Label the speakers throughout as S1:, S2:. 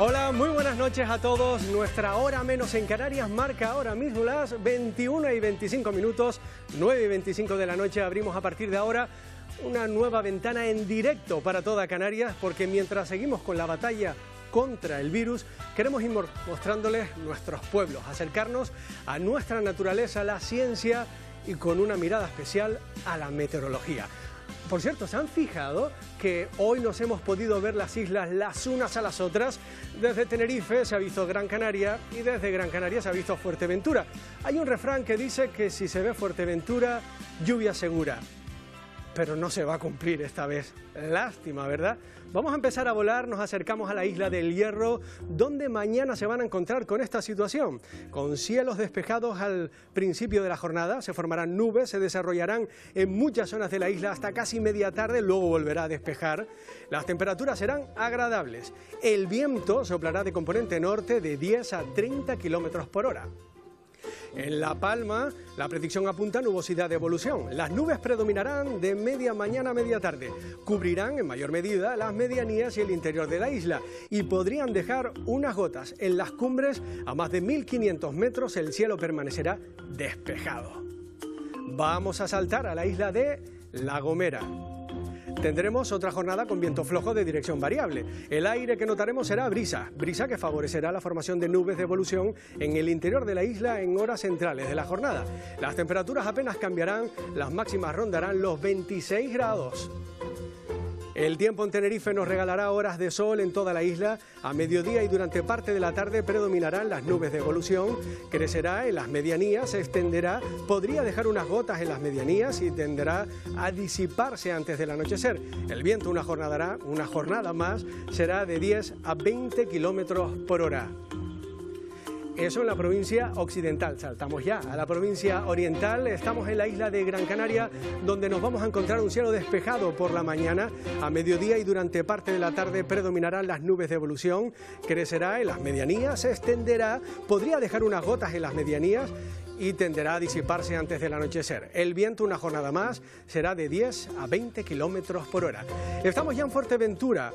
S1: Hola, muy buenas noches a todos. Nuestra hora menos en Canarias marca ahora mismo las 21 y 25 minutos, 9 y 25 de la noche. Abrimos a partir de ahora una nueva ventana en directo para toda Canarias, porque mientras seguimos con la batalla contra el virus, queremos ir mostrándoles nuestros pueblos, acercarnos a nuestra naturaleza, la ciencia y con una mirada especial a la meteorología. Por cierto, ¿se han fijado que hoy nos hemos podido ver las islas las unas a las otras? Desde Tenerife se ha visto Gran Canaria y desde Gran Canaria se ha visto Fuerteventura. Hay un refrán que dice que si se ve Fuerteventura, lluvia segura pero no se va a cumplir esta vez. Lástima, ¿verdad? Vamos a empezar a volar, nos acercamos a la isla del Hierro, donde mañana se van a encontrar con esta situación. Con cielos despejados al principio de la jornada, se formarán nubes, se desarrollarán en muchas zonas de la isla hasta casi media tarde, luego volverá a despejar. Las temperaturas serán agradables. El viento soplará de componente norte de 10 a 30 kilómetros por hora. En La Palma, la predicción apunta a nubosidad de evolución. Las nubes predominarán de media mañana a media tarde. Cubrirán en mayor medida las medianías y el interior de la isla y podrían dejar unas gotas. En las cumbres, a más de 1.500 metros, el cielo permanecerá despejado. Vamos a saltar a la isla de La Gomera. Tendremos otra jornada con viento flojo de dirección variable. El aire que notaremos será brisa, brisa que favorecerá la formación de nubes de evolución en el interior de la isla en horas centrales de la jornada. Las temperaturas apenas cambiarán, las máximas rondarán los 26 grados. El tiempo en Tenerife nos regalará horas de sol en toda la isla. A mediodía y durante parte de la tarde predominarán las nubes de evolución. Crecerá en las medianías, se extenderá, podría dejar unas gotas en las medianías y tenderá a disiparse antes del anochecer. El viento una jornada, una jornada más será de 10 a 20 kilómetros por hora. Eso en la provincia occidental. Saltamos ya a la provincia oriental. Estamos en la isla de Gran Canaria, donde nos vamos a encontrar un cielo despejado por la mañana. A mediodía y durante parte de la tarde predominarán las nubes de evolución. Crecerá en las medianías, se extenderá, podría dejar unas gotas en las medianías y tenderá a disiparse antes del anochecer. El viento, una jornada más, será de 10 a 20 kilómetros por hora. Estamos ya en Fuerteventura.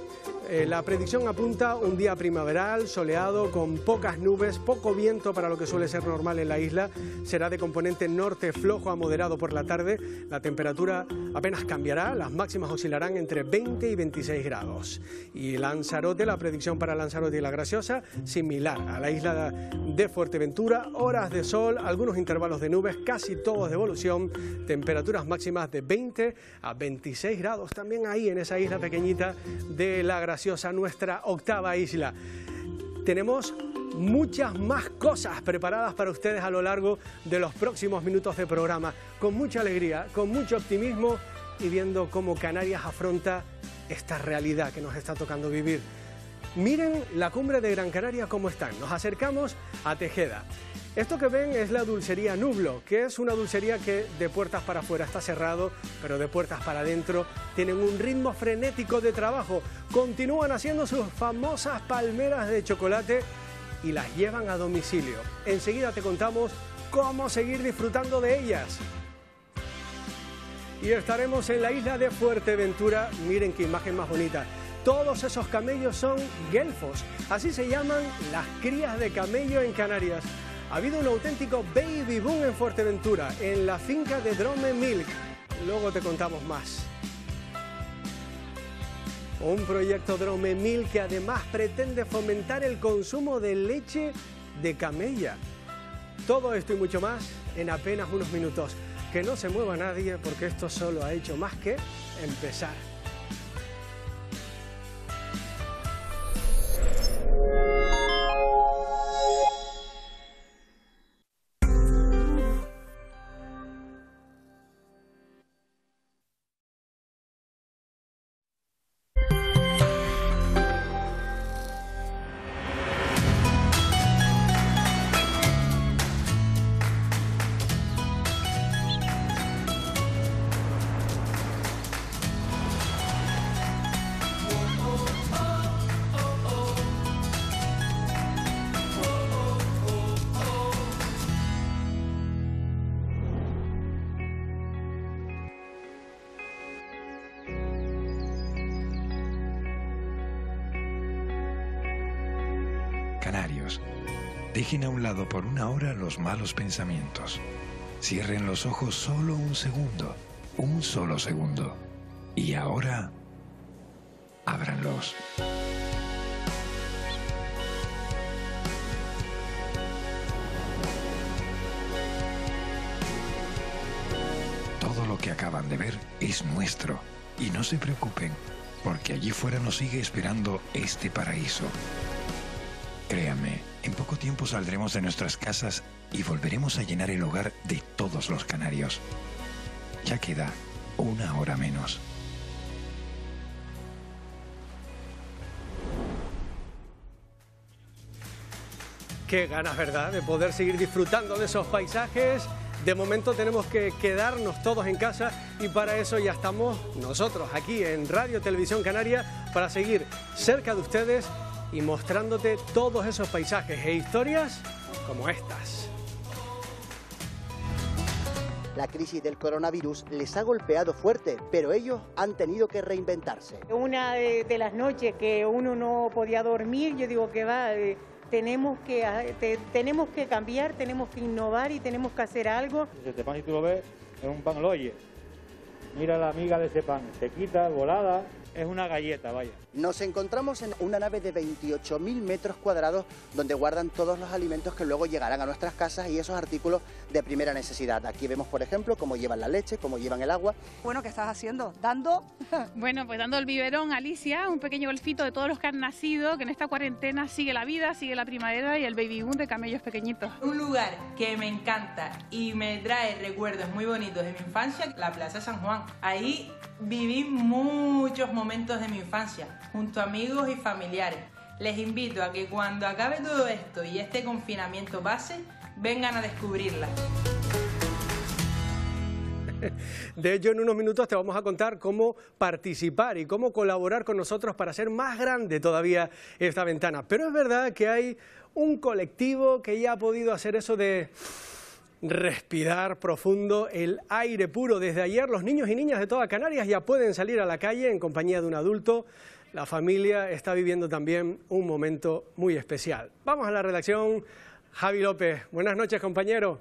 S1: Eh, la predicción apunta un día primaveral, soleado, con pocas nubes, poco viento para lo que suele ser normal en la isla. Será de componente norte flojo a moderado por la tarde. La temperatura apenas cambiará, las máximas oscilarán entre 20 y 26 grados. Y Lanzarote, la predicción para Lanzarote y la Graciosa, similar a la isla de Fuerteventura, horas de sol, algunos intervalos de nubes, casi todos de evolución, temperaturas máximas de 20 a 26 grados, también ahí en esa isla pequeñita de la graciosa, nuestra octava isla. Tenemos muchas más cosas preparadas para ustedes a lo largo de los próximos minutos de programa, con mucha alegría, con mucho optimismo y viendo cómo Canarias afronta esta realidad que nos está tocando vivir. Miren la cumbre de Gran Canaria cómo están. Nos acercamos a Tejeda. Esto que ven es la dulcería Nublo, que es una dulcería que de puertas para afuera está cerrado, pero de puertas para adentro tienen un ritmo frenético de trabajo. Continúan haciendo sus famosas palmeras de chocolate y las llevan a domicilio. Enseguida te contamos cómo seguir disfrutando de ellas. Y estaremos en la isla de Fuerteventura. Miren qué imagen más bonita. Todos esos camellos son guelfos, así se llaman las crías de camello en Canarias ha habido un auténtico baby boom en Fuerteventura, en la finca de Drome Milk. Luego te contamos más. Un proyecto Drome Milk que además pretende fomentar el consumo de leche de camella. Todo esto y mucho más en apenas unos minutos. Que no se mueva nadie porque esto solo ha hecho más que empezar.
S2: Dejen a un lado por una hora los malos pensamientos. Cierren los ojos solo un segundo, un solo segundo. Y ahora, ábranlos. Todo lo que acaban de ver es nuestro. Y no se preocupen, porque allí fuera nos sigue esperando este paraíso. Créanme, en poco tiempo saldremos de nuestras casas y volveremos a llenar el hogar de todos los canarios. Ya queda una hora menos.
S1: Qué ganas, ¿verdad?, de poder seguir disfrutando de esos paisajes. De momento tenemos que quedarnos todos en casa y para eso ya estamos nosotros aquí en Radio Televisión Canaria para seguir cerca de ustedes y mostrándote todos esos paisajes e historias como estas.
S3: La crisis del coronavirus les ha golpeado fuerte, pero ellos han tenido que reinventarse.
S4: Una de, de las noches que uno no podía dormir, yo digo que va, eh, tenemos, que, ah, te- tenemos que cambiar, tenemos que innovar y tenemos que hacer algo.
S5: Este pan, si tú lo ves, es un pan loye. Mira la miga de ese pan, se quita, volada, es una galleta, vaya.
S3: Nos encontramos en una nave de 28.000 metros cuadrados donde guardan todos los alimentos que luego llegarán a nuestras casas y esos artículos de primera necesidad. Aquí vemos, por ejemplo, cómo llevan la leche, cómo llevan el agua.
S6: Bueno, ¿qué estás haciendo? Dando
S7: Bueno, pues dando el biberón a Alicia, un pequeño golfito de todos los que han nacido, que en esta cuarentena sigue la vida, sigue la primavera y el baby boom de camellos pequeñitos.
S8: Un lugar que me encanta y me trae recuerdos muy bonitos de mi infancia, la Plaza San Juan. Ahí viví muchos momentos de mi infancia, junto a amigos y familiares. Les invito a que cuando acabe todo esto y este confinamiento pase, vengan a descubrirla.
S1: De hecho, en unos minutos te vamos a contar cómo participar y cómo colaborar con nosotros para hacer más grande todavía esta ventana. Pero es verdad que hay un colectivo que ya ha podido hacer eso de respirar profundo el aire puro. Desde ayer los niños y niñas de toda Canarias ya pueden salir a la calle en compañía de un adulto. La familia está viviendo también un momento muy especial. Vamos a la redacción. Javi López, buenas noches compañero.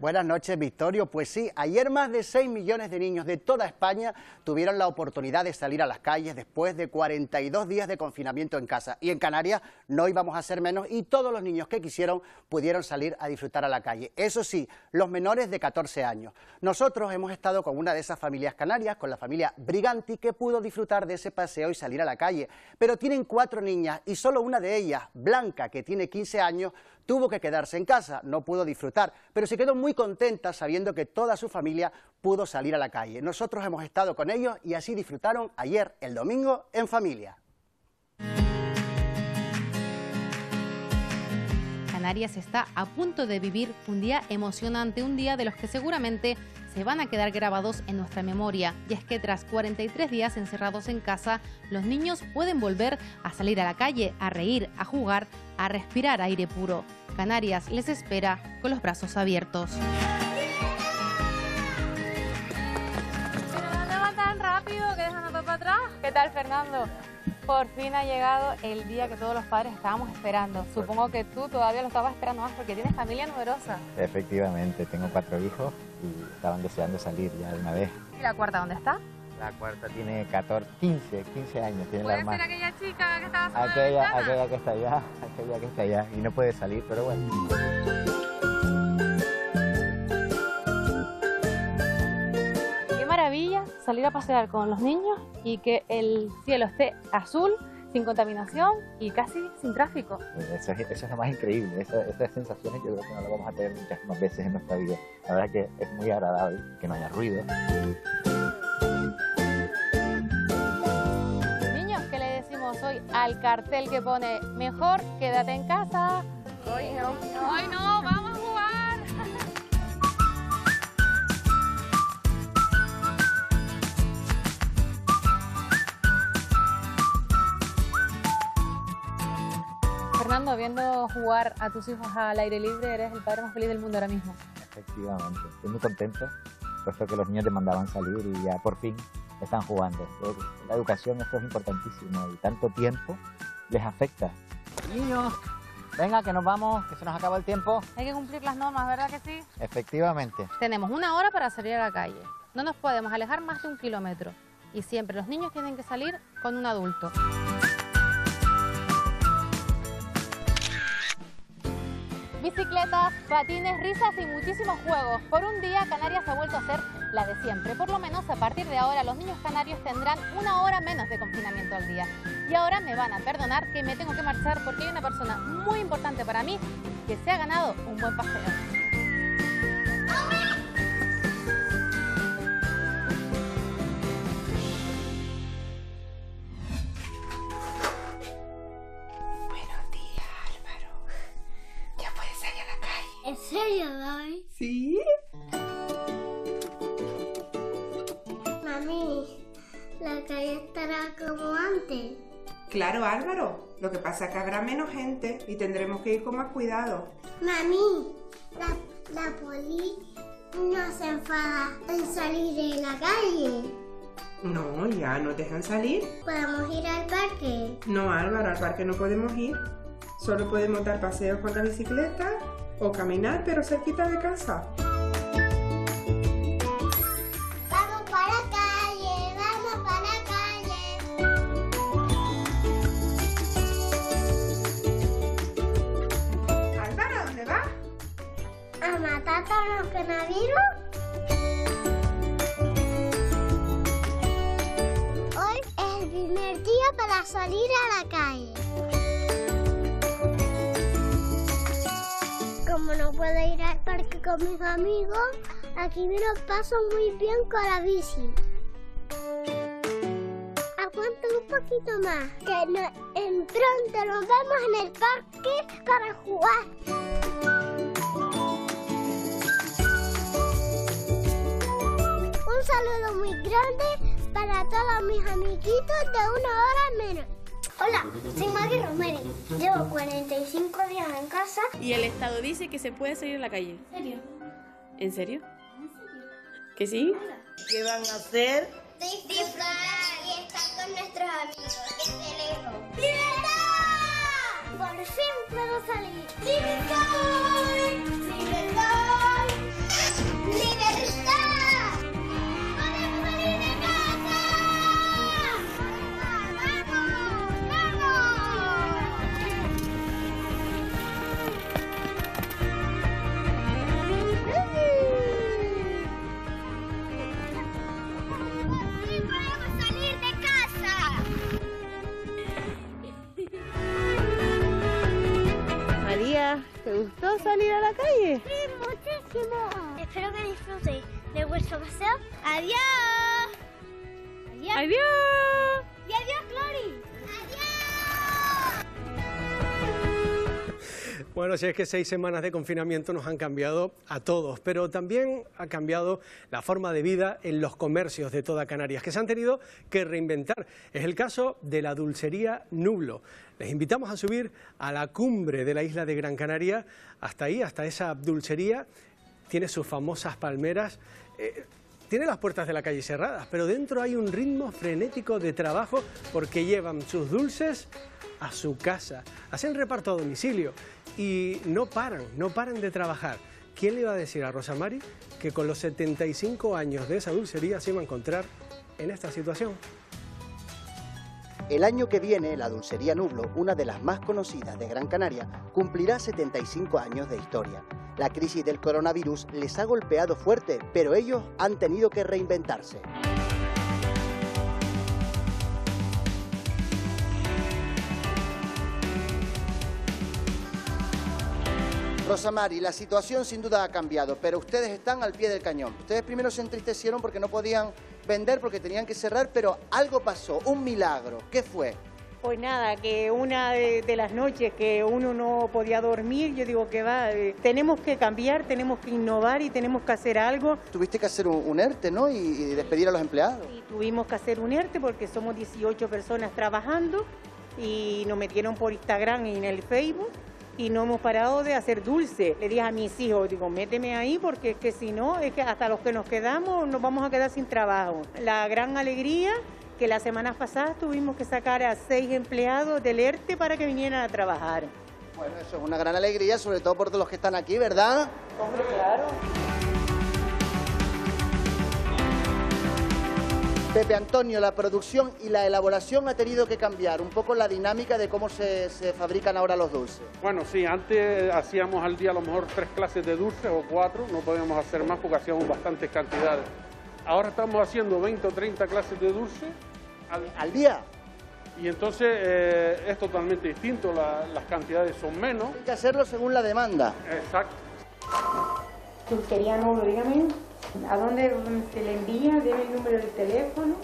S3: Buenas noches, Victorio. Pues sí, ayer más de 6 millones de niños de toda España tuvieron la oportunidad de salir a las calles después de 42 días de confinamiento en casa. Y en Canarias no íbamos a ser menos y todos los niños que quisieron pudieron salir a disfrutar a la calle. Eso sí, los menores de 14 años. Nosotros hemos estado con una de esas familias canarias, con la familia Briganti, que pudo disfrutar de ese paseo y salir a la calle. Pero tienen cuatro niñas y solo una de ellas, Blanca, que tiene 15 años, tuvo que quedarse en casa, no pudo disfrutar, pero se quedó muy contenta sabiendo que toda su familia pudo salir a la calle. Nosotros hemos estado con ellos y así disfrutaron ayer, el domingo, en familia.
S9: Canarias está a punto de vivir un día emocionante, un día de los que seguramente se van a quedar grabados en nuestra memoria. Y es que tras 43 días encerrados en casa, los niños pueden volver a salir a la calle, a reír, a jugar, a respirar aire puro. Canarias les espera con los brazos abiertos.
S10: ¿Dónde van tan rápido que dejan a papá atrás? ¿Qué tal, Fernando? Por fin ha llegado el día que todos los padres estábamos esperando. Supongo que tú todavía lo estabas esperando más porque tienes familia numerosa.
S11: Efectivamente, tengo cuatro hijos y estaban deseando salir ya de una vez.
S10: ¿Y la cuarta dónde está?
S11: La cuarta tiene 14, 15, 15 años, tiene la
S10: ¿Puede ser
S11: hermana.
S10: aquella chica que estaba la
S11: Aquella, aquella que está allá, aquella que está allá y no puede salir, pero bueno.
S10: Salir a pasear con los niños y que el cielo esté azul, sin contaminación y casi sin tráfico.
S11: Eso es, eso es lo más increíble, esa- esas sensaciones yo creo que no las vamos a tener muchas más veces en nuestra vida. La verdad que es muy agradable, que no haya ruido.
S10: Niños, ¿qué le decimos hoy al cartel que pone mejor quédate en casa? Hoy no.
S7: ¡Ay no! ¡Vamos a jugar!
S10: Fernando, viendo jugar a tus hijos al aire libre, eres el padre más feliz del mundo ahora mismo.
S11: Efectivamente, estoy muy contento, puesto que los niños demandaban salir y ya por fin están jugando. La educación esto es importantísimo y tanto tiempo les afecta.
S12: Niños, Venga, que nos vamos, que se nos acaba el tiempo.
S10: Hay que cumplir las normas, ¿verdad que sí?
S12: Efectivamente.
S9: Tenemos una hora para salir a la calle. No nos podemos alejar más de un kilómetro. Y siempre los niños tienen que salir con un adulto. Bicicletas, patines, risas y muchísimos juegos. Por un día Canarias ha vuelto a ser la de siempre. Por lo menos a partir de ahora los niños canarios tendrán una hora menos de confinamiento al día. Y ahora me van a perdonar que me tengo que marchar porque hay una persona muy importante para mí que se ha ganado un buen paseo.
S13: ¿Sí?
S14: Mami, la calle estará como antes.
S13: Claro, Álvaro. Lo que pasa es que habrá menos gente y tendremos que ir con más cuidado.
S14: Mami, la, la poli no se enfada en salir de la calle.
S13: No, ya no dejan salir.
S14: Podemos ir al parque.
S13: No, Álvaro, al parque no podemos ir. Solo podemos dar paseos con la bicicleta o caminar, pero cerquita de casa.
S14: Vamos para la calle, vamos para la calle.
S13: Álvaro, ¿dónde vas?
S14: ¿A matar a los coronavirus? Hoy es el primer día para salir a la calle. Con mis amigos, aquí me lo paso muy bien con la bici. Aguanta un poquito más, que en pronto nos vemos en el parque para jugar. Un saludo muy grande para todos mis amiguitos de una hora menos. Hola, soy Maggie Romero. Llevo 45 días en casa.
S15: Y el Estado dice que se puede salir a la calle.
S14: ¿En serio?
S15: ¿En serio? ¿Que sí?
S14: ¿Qué van a hacer? Disfrutar y estar con nuestros amigos desde lejos. ¡Libertad! Por fin puedo salir. ¡Libertad!
S4: ¿Te gustó salir a la calle?
S14: Sí, muchísimo. Espero que disfrutéis de vuestro paseo. ¡Adiós! ¡Adiós!
S15: ¡Adiós!
S14: ¡Y adiós,
S1: Bueno, si es que seis semanas de confinamiento nos han cambiado a todos, pero también ha cambiado la forma de vida en los comercios de toda Canarias, que se han tenido que reinventar. Es el caso de la dulcería Nublo. Les invitamos a subir a la cumbre de la isla de Gran Canaria, hasta ahí, hasta esa dulcería. Tiene sus famosas palmeras. eh, tiene las puertas de la calle cerradas, pero dentro hay un ritmo frenético de trabajo porque llevan sus dulces a su casa, hacen reparto a domicilio y no paran, no paran de trabajar. ¿Quién le iba a decir a Rosa Mari que con los 75 años de esa dulcería se iba a encontrar en esta situación?
S3: El año que viene, la Dulcería Nublo, una de las más conocidas de Gran Canaria, cumplirá 75 años de historia. La crisis del coronavirus les ha golpeado fuerte, pero ellos han tenido que reinventarse. Rosa Mari, la situación sin duda ha cambiado, pero ustedes están al pie del cañón. Ustedes primero se entristecieron porque no podían vender, porque tenían que cerrar, pero algo pasó, un milagro. ¿Qué fue?
S4: Pues nada, que una de, de las noches que uno no podía dormir, yo digo que va, eh, tenemos que cambiar, tenemos que innovar y tenemos que hacer algo.
S3: Tuviste que hacer un, un ERTE, ¿no? Y, y despedir a los empleados.
S4: Y tuvimos que hacer un ERTE porque somos 18 personas trabajando y nos metieron por Instagram y en el Facebook y no hemos parado de hacer dulce. Le dije a mis hijos, digo, méteme ahí porque es que si no, es que hasta los que nos quedamos nos vamos a quedar sin trabajo. La gran alegría que la semana pasada tuvimos que sacar a seis empleados del ERTE para que vinieran a trabajar.
S3: Bueno, eso es una gran alegría, sobre todo por todos los que están aquí, ¿verdad?
S4: Hombre, claro.
S3: Pepe Antonio, la producción y la elaboración ha tenido que cambiar un poco la dinámica de cómo se, se fabrican ahora los dulces.
S16: Bueno, sí, antes hacíamos al día a lo mejor tres clases de dulces o cuatro, no podíamos hacer más porque hacíamos bastantes cantidades. Ahora estamos haciendo 20 o 30 clases de dulce
S3: al, día.
S16: Y entonces eh, es totalmente distinto, la- las cantidades son menos.
S3: Hay que hacerlo según la demanda.
S16: Exacto.
S4: Dulcería dígame, ¿a dónde se le envía? Deme el número de teléfono.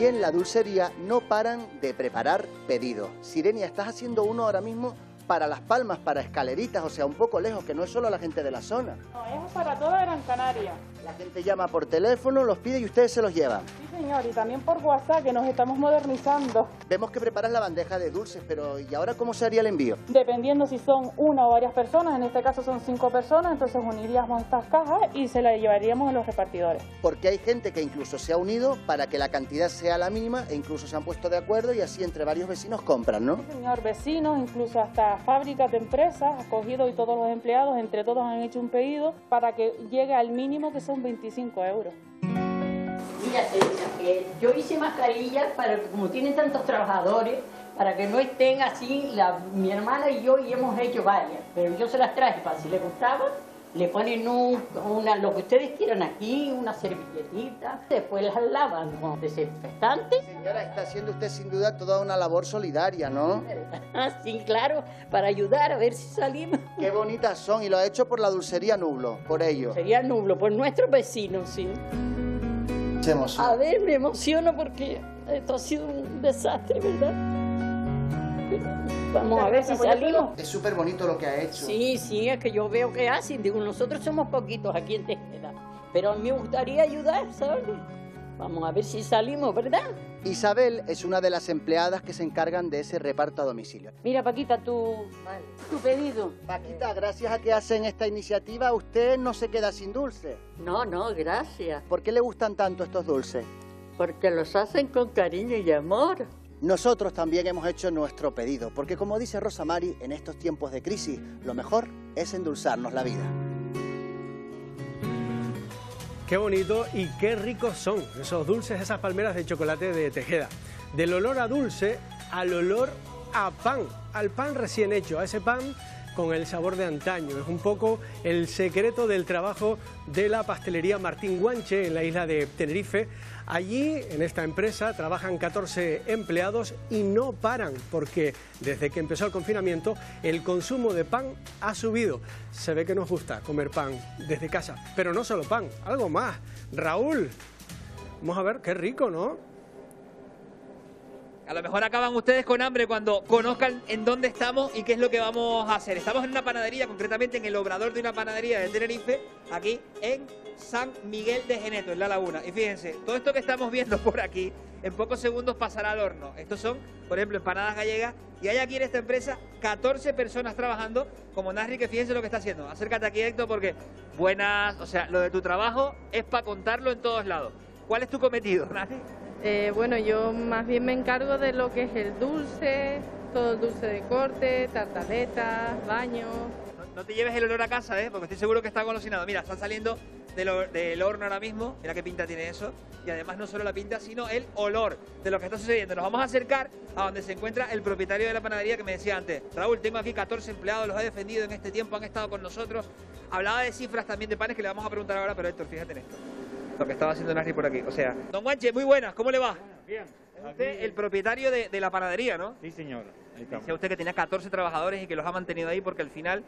S3: Y en la dulcería no paran de preparar pedidos. Sirenia, estás haciendo uno ahora mismo para Las Palmas, para Escaleritas, o sea, un poco lejos, que no es solo la gente de la zona.
S17: No, es para toda Gran Canaria.
S3: La gente llama por teléfono, los pide y ustedes se los llevan.
S17: Sí, señor, y también por WhatsApp, que nos estamos modernizando.
S3: Vemos que preparas la bandeja de dulces, pero ¿y ahora cómo se haría el envío?
S17: Dependiendo si son una o varias personas, en este caso son cinco personas, entonces uniríamos estas cajas y se las llevaríamos a los repartidores.
S3: Porque hay gente que incluso se ha unido para que la cantidad sea la mínima e incluso se han puesto de acuerdo y así entre varios vecinos compran, ¿no?
S17: Señor, vecinos, incluso hasta fábricas de empresas, acogidos y todos los empleados, entre todos han hecho un pedido para que llegue al mínimo que son 25 euros.
S18: Mira, que yo hice mascarillas para como tienen tantos trabajadores, para que no estén así, mi hermana y yo y hemos hecho varias, pero yo se las traje para si les gustaba, le ponen un- una, lo que ustedes quieran aquí, una servilletita, después las lavan con desinfectante.
S3: Señora, está haciendo usted sin duda toda una labor solidaria, ¿no?
S18: Sí, claro, para ayudar a ver si salimos.
S3: Qué bonitas son y lo ha hecho por la dulcería Nublo, por ello.
S18: Sería nublo, por nuestros vecinos, sí.
S3: Se emociona.
S18: A ver, me emociono porque esto ha sido un desastre, ¿verdad? Vamos a ver si salimos.
S3: Es súper bonito lo que ha hecho.
S18: Sí, sí, es que yo veo que hacen. Digo, nosotros somos poquitos aquí en Tejeda, pero a mí me gustaría ayudar, ¿sabes? Vamos a ver si salimos, ¿verdad?
S3: Isabel es una de las empleadas que se encargan de ese reparto a domicilio.
S18: Mira, Paquita, tu, tu pedido.
S3: Paquita, gracias a que hacen esta iniciativa, usted no se queda sin dulce.
S18: No, no, gracias.
S3: ¿Por qué le gustan tanto estos dulces?
S18: Porque los hacen con cariño y amor.
S3: Nosotros también hemos hecho nuestro pedido, porque como dice Rosa Mari, en estos tiempos de crisis, lo mejor es endulzarnos la vida.
S1: Qué bonito y qué ricos son esos dulces, esas palmeras de chocolate de Tejeda. Del olor a dulce al olor a pan, al pan recién hecho, a ese pan con el sabor de antaño. Es un poco el secreto del trabajo de la pastelería Martín Guanche en la isla de Tenerife. Allí, en esta empresa, trabajan 14 empleados y no paran porque desde que empezó el confinamiento el consumo de pan ha subido. Se ve que nos gusta comer pan desde casa, pero no solo pan, algo más. Raúl, vamos a ver, qué rico, ¿no?
S19: A lo mejor acaban ustedes con hambre cuando conozcan en dónde estamos y qué es lo que vamos a hacer. Estamos en una panadería, concretamente en el obrador de una panadería de Tenerife, aquí en San Miguel de Geneto, en La Laguna. Y fíjense, todo esto que estamos viendo por aquí, en pocos segundos pasará al horno. Estos son, por ejemplo, empanadas gallegas. Y hay aquí en esta empresa 14 personas trabajando, como Nasri, que fíjense lo que está haciendo. Acércate aquí, Héctor, porque buenas, o sea, lo de tu trabajo es para contarlo en todos lados. ¿Cuál es tu cometido, Nasri?
S20: Eh, bueno, yo más bien me encargo de lo que es el dulce, todo el dulce de corte, tartaletas, baños.
S19: No te lleves el olor a casa, ¿eh? porque estoy seguro que está golosinado. Mira, están saliendo del horno ahora mismo. Mira qué pinta tiene eso. Y además no solo la pinta, sino el olor de lo que está sucediendo. Nos vamos a acercar a donde se encuentra el propietario de la panadería que me decía antes. Raúl, tengo aquí 14 empleados, los he defendido en este tiempo, han estado con nosotros. Hablaba de cifras también de panes que le vamos a preguntar ahora, pero Héctor, fíjate en esto. Lo que estaba haciendo Nasri por aquí. O sea, don Guanche, muy buenas, ¿cómo le va?
S5: Bien.
S19: Es usted el propietario de, de la panadería, ¿no?
S5: Sí, señor.
S19: Decía usted que tenía 14 trabajadores y que los ha mantenido ahí porque al final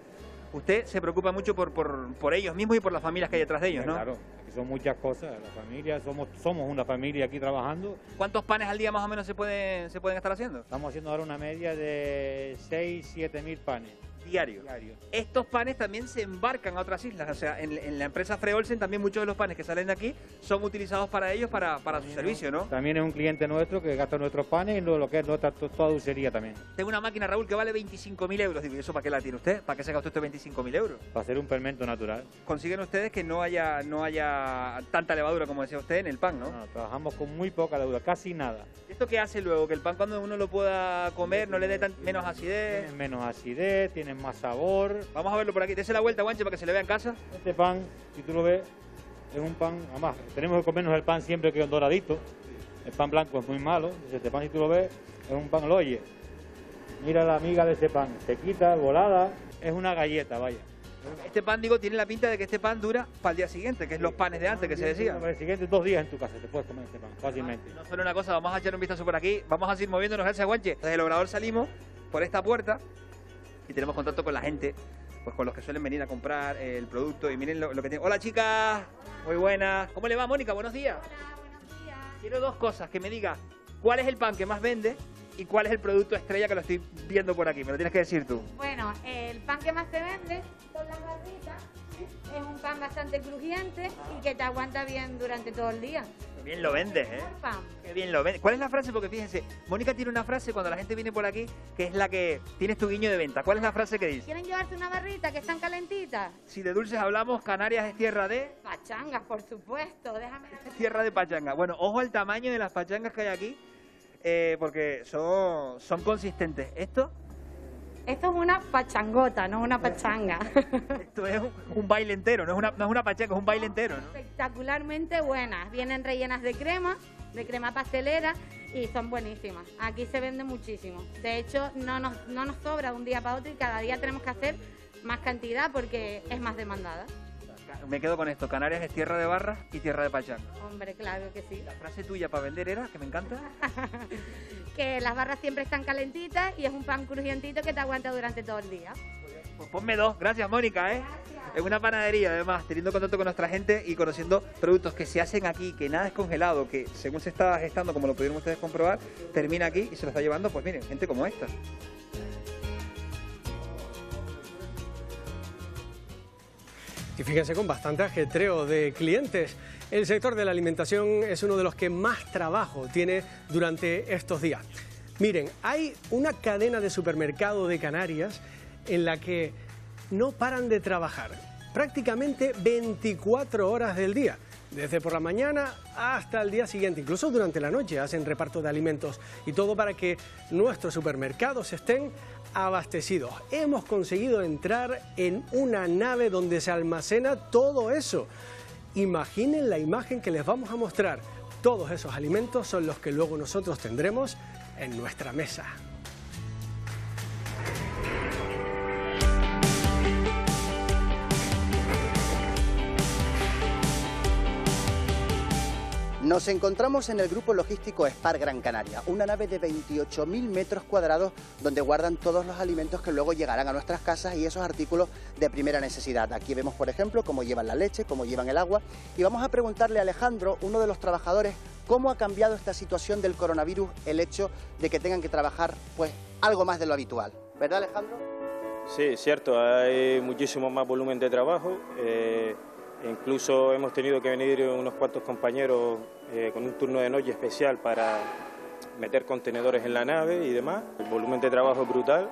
S19: usted se preocupa mucho por, por, por ellos mismos y por las familias que hay detrás de ellos, ¿no?
S5: Claro, aquí son muchas cosas. La familia, somos, somos una familia aquí trabajando.
S19: ¿Cuántos panes al día más o menos se pueden, se pueden estar haciendo?
S5: Estamos haciendo ahora una media de 6, 7 mil panes.
S19: Diario. Estos panes también se embarcan a otras islas. O sea, en, en la empresa Freolsen también muchos de los panes que salen de aquí son utilizados para ellos, para, para su servicio, ¿no?
S5: También es un cliente nuestro que gasta nuestros panes y lo, lo que es nuestra to- toda dulcería también.
S19: Tengo una máquina, Raúl, que vale 25.000 euros. Digo, ¿y eso para qué la tiene usted? ¿Para qué se gastó estos 25.000 euros?
S5: Para hacer un fermento natural.
S19: Consiguen ustedes que no haya, no haya tanta levadura, como decía usted, en el pan, ¿no?
S5: No, trabajamos con muy poca levadura, casi nada.
S19: ¿Esto qué hace luego? Que el pan cuando uno lo pueda comer no le dé tan- menos acidez.
S5: Tienen menos acidez, tienen más sabor.
S19: Vamos a verlo por aquí. Dese la vuelta, Guanche, para que se le vea en casa.
S5: Este pan, si tú lo ves, es un pan, además, tenemos que comernos el pan siempre que es doradito. El pan blanco es muy malo. Este pan, si tú lo ves, es un pan loye. Mira la miga de ese pan, se quita, volada, es una galleta, vaya.
S19: Este pan, digo, tiene la pinta de que este pan dura para el día siguiente, que es los panes de antes que se decía.
S5: Para el siguiente dos días en tu casa te puedes comer este pan, fácilmente.
S19: No solo una cosa, vamos a echar un vistazo por aquí, vamos a seguir moviéndonos gracias Guanche. Desde el obrador salimos por esta puerta y tenemos contacto con la gente, pues con los que suelen venir a comprar el producto y miren lo, lo que tienen. Hola chicas, muy buenas. ¿Cómo le va Mónica? Buenos días. Quiero dos cosas, que me diga cuál es el pan que más vende y cuál es el producto estrella que lo estoy viendo por aquí. Me lo tienes que decir tú.
S21: Bueno, el pan que más se vende son las barritas. Es un pan bastante crujiente y que te aguanta bien durante todo el día.
S19: Qué bien lo vendes, ¿eh? Qué bien lo vendes. ¿Cuál es la frase? Porque fíjense, Mónica tiene una frase cuando la gente viene por aquí que es la que tienes tu guiño de venta. ¿Cuál es la frase que dice?
S21: ¿Quieren llevarse una barrita que están calentitas?
S19: Si de dulces hablamos, Canarias es tierra de...
S21: Pachangas, por supuesto. Déjame.
S19: Tierra de pachanga. Bueno, ojo al tamaño de las pachangas que hay aquí, eh, porque son, son consistentes. Esto,
S21: Esto es una pachangota, no una pachanga.
S19: esto es un, un baile entero, no es, una, no es una pachanga, es un baile entero, ¿no?
S21: Espectacularmente buenas. Vienen rellenas de crema, de crema pastelera y son buenísimas. Aquí se vende muchísimo. De hecho, no nos, no nos sobra de un día para otro y cada día tenemos que hacer más cantidad porque es más demandada.
S19: Me quedo con esto, Canarias es tierra de barras y tierra de pachanga.
S21: Hombre, claro que sí.
S19: La frase tuya para vender era, que me encanta.
S21: Que las barras siempre están calentitas y es un pan crujientito que te aguanta durante todo el día.
S19: Pues ponme dos, gracias Mónica, ¿eh? Es una panadería, además, teniendo contacto con nuestra gente y conociendo productos que se hacen aquí, que nada es congelado, que según se está gestando, como lo pudieron ustedes comprobar, termina aquí y se lo está llevando, pues miren, gente como esta.
S1: Y fíjense con bastante ajetreo de clientes. El sector de la alimentación es uno de los que más trabajo tiene durante estos días. Miren, hay una cadena de supermercado de Canarias en la que no paran de trabajar prácticamente 24 horas del día. Desde por la mañana hasta el día siguiente, incluso durante la noche hacen reparto de alimentos y todo para que nuestros supermercados estén abastecidos. Hemos conseguido entrar en una nave donde se almacena todo eso. Imaginen la imagen que les vamos a mostrar. Todos esos alimentos son los que luego nosotros tendremos en nuestra mesa.
S3: Nos encontramos en el grupo logístico Spar Gran Canaria, una nave de 28.000 metros cuadrados donde guardan todos los alimentos que luego llegarán a nuestras casas y esos artículos de primera necesidad. Aquí vemos, por ejemplo, cómo llevan la leche, cómo llevan el agua y vamos a preguntarle a Alejandro, uno de los trabajadores, cómo ha cambiado esta situación del coronavirus el hecho de que tengan que trabajar pues algo más de lo habitual. ¿Verdad, Alejandro?
S22: Sí, cierto, hay muchísimo más volumen de trabajo. eh, incluso hemos tenido que venir unos cuantos compañeros eh, con un turno de noche especial para meter contenedores en la nave y demás. El volumen de trabajo es brutal.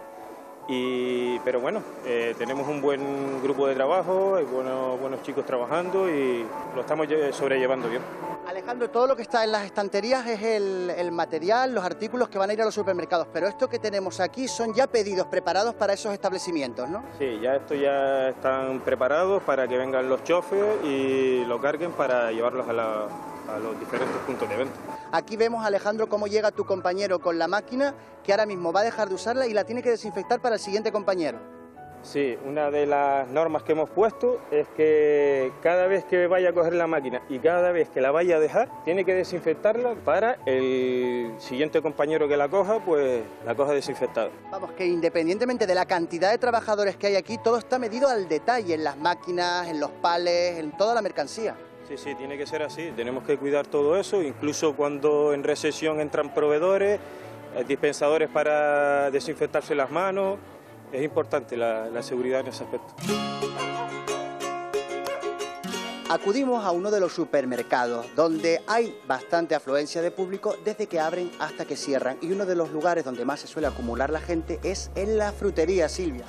S22: Y, pero bueno, eh, tenemos un buen grupo de trabajo, hay buenos, buenos chicos trabajando y lo estamos lle- sobrellevando bien.
S3: Alejandro, todo lo que está en las estanterías es el, el material, los artículos que van a ir a los supermercados, pero esto que tenemos aquí son ya pedidos preparados para esos establecimientos, ¿no?
S22: Sí, ya esto ya están preparados para que vengan los choferes y lo carguen para llevarlos a, la- a los diferentes puntos de venta.
S3: Aquí vemos, Alejandro, cómo llega tu compañero con la máquina que ahora mismo va a dejar de usarla y la tiene que desinfectar para el siguiente compañero.
S22: Sí, una de las normas que hemos puesto es que cada vez que vaya a coger la máquina y cada vez que la vaya a dejar, tiene que desinfectarla para el siguiente compañero que la coja, pues la coja desinfectada.
S3: Vamos, que independientemente de la cantidad de trabajadores que hay aquí, todo está medido al detalle, en las máquinas, en los pales, en toda la mercancía.
S22: Sí, sí, tiene que ser así. Tenemos que cuidar todo eso, incluso cuando en recesión entran proveedores, eh, dispensadores para desinfectarse las manos. Es importante la, seguridad en ese aspecto.
S3: Acudimos a uno de los supermercados donde hay bastante afluencia de público desde que abren hasta que cierran y uno de los lugares donde más se suele acumular la gente es en la frutería, Silvia.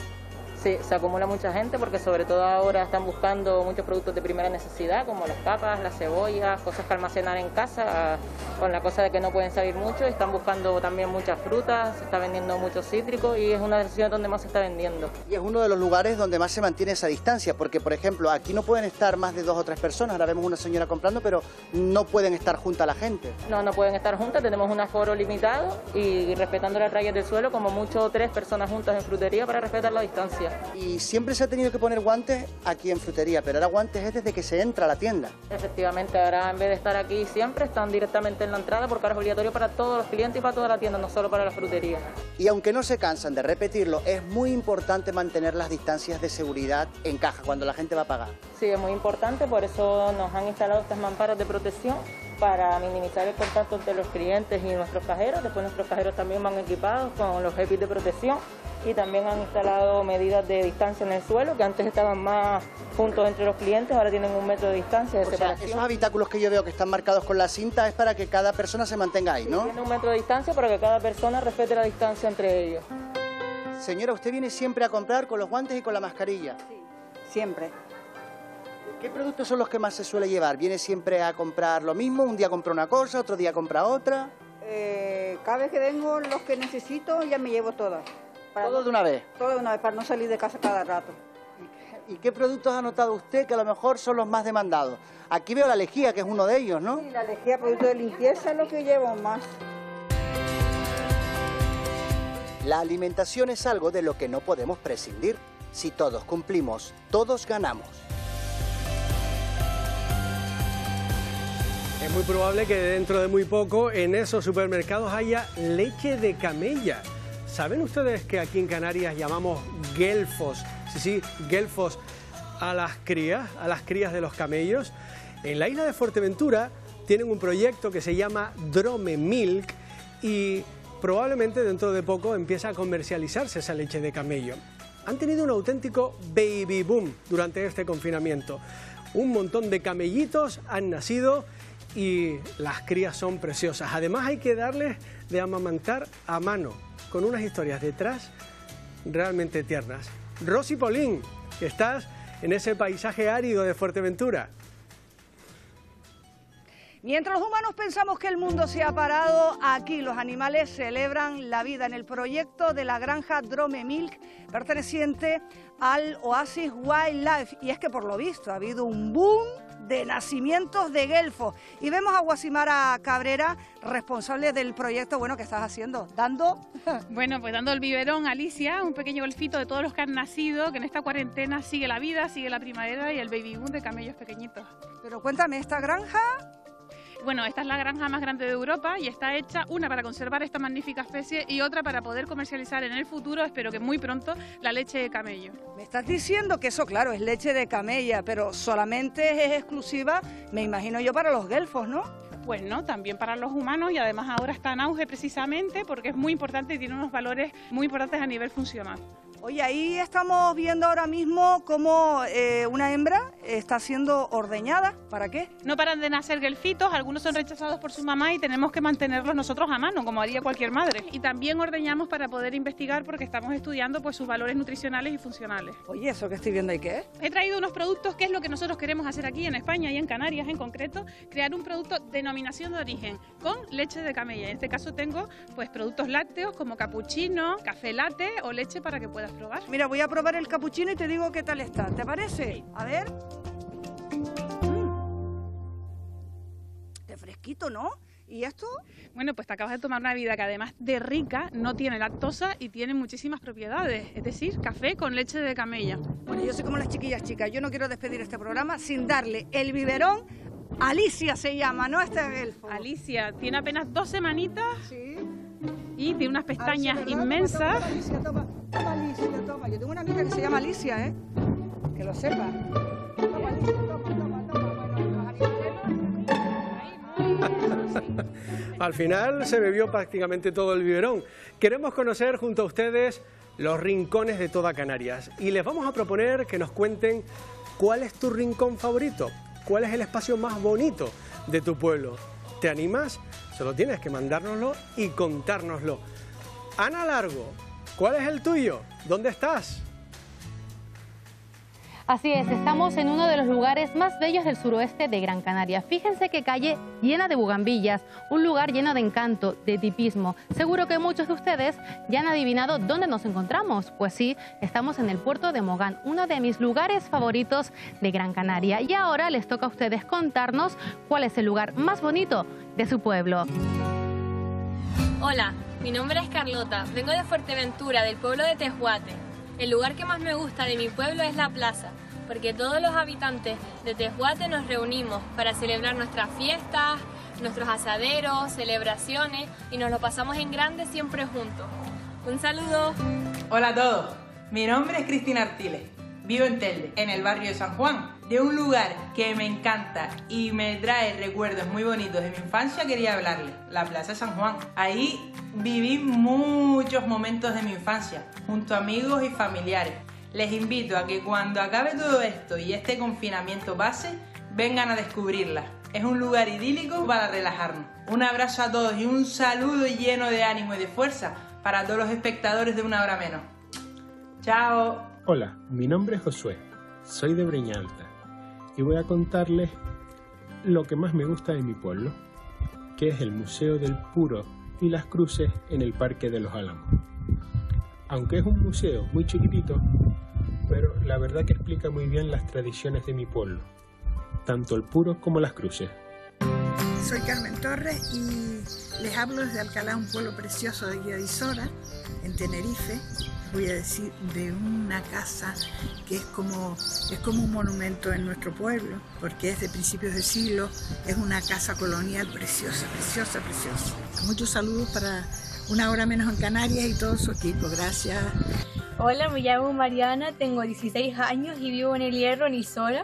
S23: Sí, se acumula mucha gente porque sobre todo ahora están buscando muchos productos de primera necesidad como las papas, las cebollas, cosas que almacenar en casa con la cosa de que no pueden salir mucho. Están buscando también muchas frutas, se está vendiendo mucho cítrico y es una de las ciudades donde más se está vendiendo.
S3: Y es uno de los lugares donde más se mantiene esa distancia porque, por ejemplo, aquí no pueden estar más de dos o tres personas. Ahora vemos una señora comprando, pero no pueden estar junta la gente.
S23: No, no pueden estar juntas, tenemos un aforo limitado y respetando las rayas del suelo, como mucho tres personas juntas en frutería para respetar la distancia.
S3: Y siempre se ha tenido que poner guantes aquí en frutería, pero ahora guantes es desde que se entra a la tienda.
S23: Efectivamente, ahora en vez de estar aquí siempre, están directamente en la entrada porque ahora es obligatorio para todos los clientes y para toda la tienda, no solo para la frutería.
S3: Y aunque no se cansan de repetirlo, es muy importante mantener las distancias de seguridad en caja cuando la gente va a pagar.
S23: Sí, es muy importante, por eso nos han instalado estas mamparas de protección para minimizar el contacto entre los clientes y nuestros cajeros. Después nuestros cajeros también van equipados con los EPIs de protección y también han instalado medidas de distancia en el suelo, que antes estaban más juntos entre los clientes, ahora tienen un metro de distancia de
S3: O sea,
S23: separación.
S3: esos habitáculos que yo veo que están marcados con la cinta es para que cada persona se mantenga ahí, ¿no?
S23: Tiene un metro de distancia para que cada persona respete la distancia entre ellos.
S3: Señora, usted viene siempre a comprar con los guantes y con la mascarilla.
S24: Siempre.
S3: ¿Qué productos son los que más se suele llevar? ¿Viene siempre a comprar lo mismo? ¿Un día compra una cosa, otro día compra otra?
S24: Eh, cada vez que vengo, los que necesito, ya me llevo todas. Para
S3: ¿Todo
S24: no-
S3: de una vez?
S24: Todo de una vez, para no salir de casa cada rato.
S3: ¿Y qué productos ha notado usted que a lo mejor son los más demandados? Aquí veo la lejía, que es uno de ellos, ¿no?
S24: Y la lejía, producto de limpieza, es lo que llevo más.
S3: La alimentación es algo de lo que no podemos prescindir. Si todos cumplimos, todos ganamos.
S1: Es muy probable que dentro de muy poco en esos supermercados haya leche de camella. ¿Saben ustedes que aquí en Canarias llamamos gelfos? Sí, sí, gelfos a las crías, a las crías de los camellos. En la isla de Fuerteventura tienen un proyecto que se llama Drome Milk y probablemente dentro de poco empieza a comercializarse esa leche de camello. Han tenido un auténtico baby boom durante este confinamiento. Un montón de camellitos han nacido y las crías son preciosas. Además hay que darles de amamantar a mano, con unas historias detrás realmente tiernas. Rosy Polín, que estás en ese paisaje árido de Fuerteventura.
S25: Mientras los humanos pensamos que el mundo se ha parado, aquí los animales celebran la vida en el proyecto de la granja Drome Milk, perteneciente al Oasis Wildlife. Y es que por lo visto ha habido un boom de nacimientos de gelfos. Y vemos a Guasimara Cabrera, responsable del proyecto bueno que estás haciendo, dando...
S7: Bueno, pues dando el biberón a Alicia, un pequeño golfito de todos los que han nacido, que en esta cuarentena sigue la vida, sigue la primavera y el baby boom de camellos pequeñitos.
S25: Pero cuéntame, ¿esta granja?
S7: Bueno, esta es la granja más grande de Europa y está hecha una para conservar esta magnífica especie y otra para poder comercializar en el futuro, espero que muy pronto, la leche de camello.
S25: Me estás diciendo que eso, claro, es leche de camella, pero solamente es exclusiva, me imagino yo, para los gelfos, ¿no?
S7: Pues no, también para los humanos y además ahora está en auge precisamente porque es muy importante y tiene unos valores muy importantes a nivel funcional.
S25: Oye, ahí estamos viendo ahora mismo cómo eh, una hembra está siendo ordeñada. ¿Para qué?
S7: No paran de nacer gelfitos, algunos son rechazados por su mamá y tenemos que mantenerlos nosotros a mano, como haría cualquier madre. Y también ordeñamos para poder investigar porque estamos estudiando pues, sus valores nutricionales y funcionales.
S25: Oye, eso que estoy viendo, ¿y qué es?
S7: He traído unos productos que es lo que nosotros queremos hacer aquí en España y en Canarias en concreto, crear un producto denominación de origen con leche de camella. En este caso tengo pues productos lácteos como capuchino, café latte o leche para que puedas probar.
S25: Mira, voy a probar el capuchino y te digo qué tal está. ¿Te parece? A ver. Mm. Qué fresquito, ¿no? ¿Y esto?
S7: Bueno, pues te acabas de tomar una vida que además de rica no tiene lactosa y tiene muchísimas propiedades, es decir, café con leche de camella.
S25: Bueno, yo soy como las chiquillas chicas. Yo no quiero despedir este programa sin darle el biberón. Alicia se llama, ¿no? Este elfo.
S7: Alicia tiene apenas dos semanitas
S25: Sí.
S7: y tiene unas pestañas inmensas.
S25: Toma, Alicia, toma. Toma, Alicia, toma. Yo tengo una amiga que se llama Alicia, ¿eh? Que lo sepa. Toma, Alicia, toma, toma, toma. Los
S1: Al final se bebió prácticamente todo el biberón. Queremos conocer junto a ustedes los rincones de toda Canarias. Y les vamos a proponer que nos cuenten cuál es tu rincón favorito, cuál es el espacio más bonito de tu pueblo. ¿Te animas? Solo tienes que mandárnoslo y contárnoslo. Ana Largo, ¿cuál es el tuyo? ¿Dónde estás?
S9: Así es, estamos en uno de los lugares más bellos del suroeste de Gran Canaria. Fíjense qué calle llena de bugambillas, un lugar lleno de encanto, de tipismo. Seguro que muchos de ustedes ya han adivinado dónde nos encontramos. Pues sí, estamos en el puerto de Mogán, uno de mis lugares favoritos de Gran Canaria. Y ahora les toca a ustedes contarnos cuál es el lugar más bonito de su pueblo.
S26: Hola, mi nombre es Carlota, vengo de Fuerteventura, del pueblo de Tejuate. El lugar que más me gusta de mi pueblo es la plaza, porque todos los habitantes de Tejuate nos reunimos para celebrar nuestras fiestas, nuestros asaderos, celebraciones y nos lo pasamos en grande siempre juntos. Un saludo.
S27: Hola a todos, mi nombre es Cristina Artiles. Vivo en Telde, en el barrio de San Juan. De un lugar que me encanta y me trae recuerdos muy bonitos de mi infancia, quería hablarles, la Plaza San Juan. Ahí viví muchos momentos de mi infancia, junto a amigos y familiares. Les invito a que cuando acabe todo esto y este confinamiento pase, vengan a descubrirla. Es un lugar idílico para relajarnos. Un abrazo a todos y un saludo lleno de ánimo y de fuerza para todos los espectadores de una hora menos. Chao.
S28: Hola, mi nombre es Josué, soy de Breña y voy a contarles lo que más me gusta de mi pueblo, que es el Museo del Puro y las Cruces en el Parque de los Álamos. Aunque es un museo muy chiquitito, pero la verdad que explica muy bien las tradiciones de mi pueblo, tanto el Puro como las Cruces.
S29: Soy Carmen Torres y les hablo desde Alcalá, un pueblo precioso de Guiadisora, en Tenerife. Voy a decir de una casa que es como, es como un monumento en nuestro pueblo, porque es de principios de siglo, es una casa colonial preciosa, preciosa, preciosa. Muchos saludos para una hora menos en Canarias y todo su equipo. Gracias.
S30: Hola, me llamo Mariana, tengo 16 años y vivo en el Hierro, en Isora.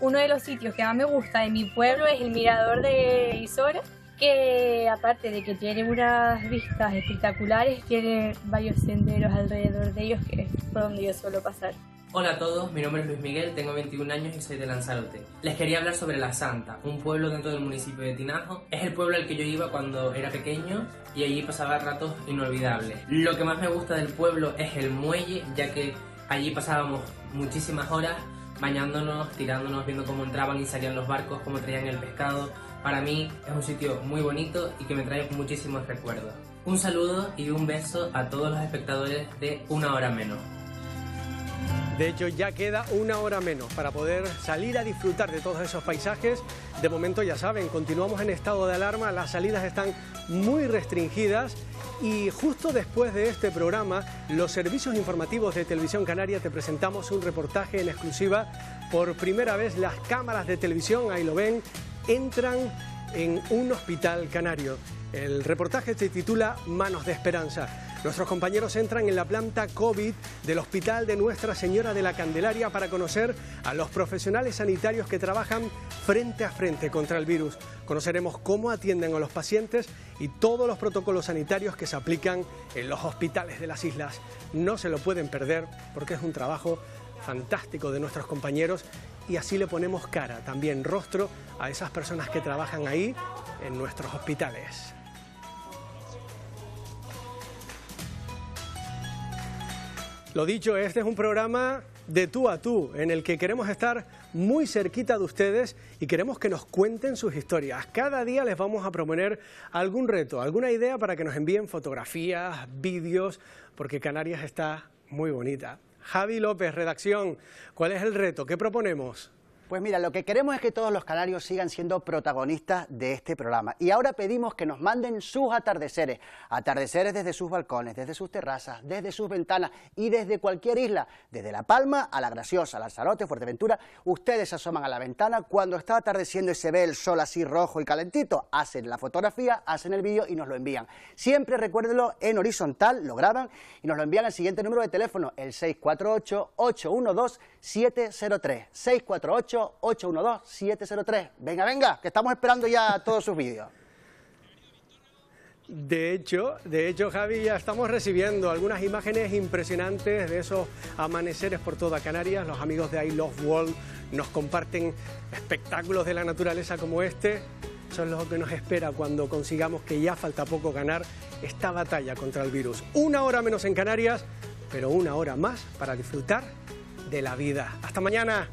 S30: Uno de los sitios que más me gusta de mi pueblo es el mirador de Isora, que aparte de que tiene unas vistas espectaculares, tiene varios senderos alrededor de ellos, que es por donde yo suelo pasar.
S31: Hola a todos, mi nombre es Luis Miguel, tengo 21 años y soy de Lanzarote. Les quería hablar sobre La Santa, un pueblo dentro del municipio de Tinajo. Es el pueblo al que yo iba cuando era pequeño y allí pasaba ratos inolvidables. Lo que más me gusta del pueblo es el muelle, ya que allí pasábamos muchísimas horas bañándonos, tirándonos, viendo cómo entraban y salían los barcos, cómo traían el pescado. Para mí es un sitio muy bonito y que me trae muchísimos recuerdos. Un saludo y un beso a todos los espectadores de Una Hora Menos.
S1: De hecho, ya queda una hora menos para poder salir a disfrutar de todos esos paisajes. De momento, ya saben, continuamos en estado de alarma, las salidas están muy restringidas y justo después de este programa, los servicios informativos de Televisión Canaria te presentamos un reportaje en exclusiva. Por primera vez las cámaras de televisión, ahí lo ven, entran en un hospital canario. El reportaje se titula Manos de Esperanza. Nuestros compañeros entran en la planta COVID del Hospital de Nuestra Señora de la Candelaria para conocer a los profesionales sanitarios que trabajan frente a frente contra el virus. Conoceremos cómo atienden a los pacientes y todos los protocolos sanitarios que se aplican en los hospitales de las islas. No se lo pueden perder porque es un trabajo fantástico de nuestros compañeros y así le ponemos cara, también rostro, a esas personas que trabajan ahí en nuestros hospitales. Lo dicho, este es un programa de tú a tú, en el que queremos estar muy cerquita de ustedes y queremos que nos cuenten sus historias. Cada día les vamos a proponer algún reto, alguna idea para que nos envíen fotografías, vídeos, porque Canarias está muy bonita. Javi López, redacción, ¿cuál es el reto? ¿Qué proponemos?
S3: Pues mira, lo que queremos es que todos los canarios sigan siendo protagonistas de este programa. Y ahora pedimos que nos manden sus atardeceres. Atardeceres desde sus balcones, desde sus terrazas, desde sus ventanas y desde cualquier isla. Desde La Palma a La Graciosa, Lanzarote, Fuerteventura. Ustedes se asoman a la ventana cuando está atardeciendo y se ve el sol así rojo y calentito. Hacen la fotografía, hacen el vídeo y nos lo envían. Siempre recuérdenlo en horizontal, lo graban y nos lo envían al siguiente número de teléfono, el 648-812-703. 648 812-703. Venga, venga, que estamos esperando ya todos sus vídeos.
S1: De hecho, de hecho, Javi, ya estamos recibiendo algunas imágenes impresionantes de esos amaneceres por toda Canarias. Los amigos de I Love World nos comparten espectáculos de la naturaleza como este. Eso es lo que nos espera cuando consigamos que ya falta poco ganar esta batalla contra el virus. Una hora menos en Canarias, pero una hora más para disfrutar de la vida. Hasta mañana.